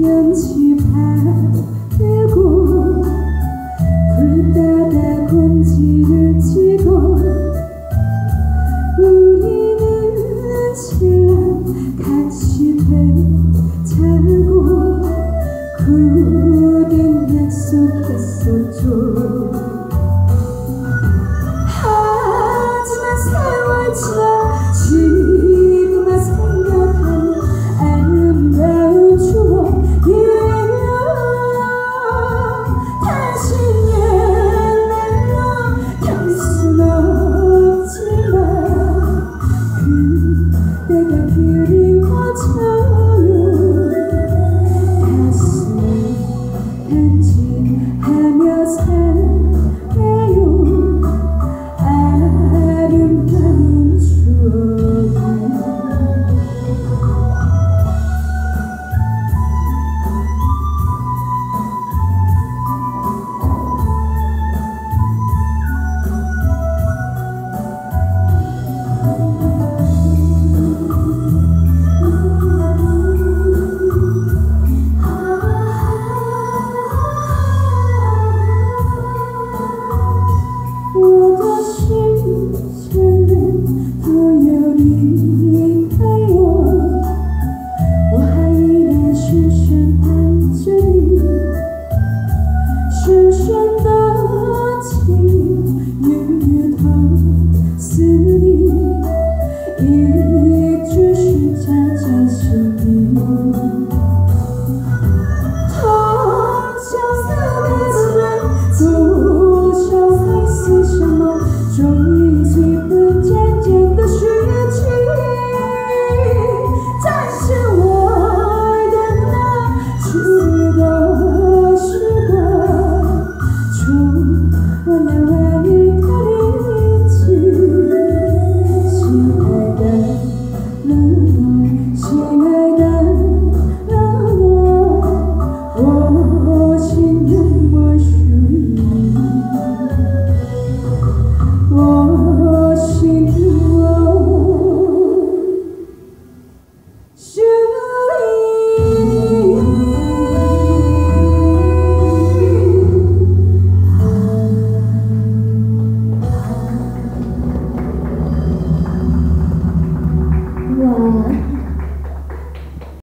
연습하고 굴다가 지를 치고 우리는 신랑 같이 되자고 그 굳은 약속했었죠.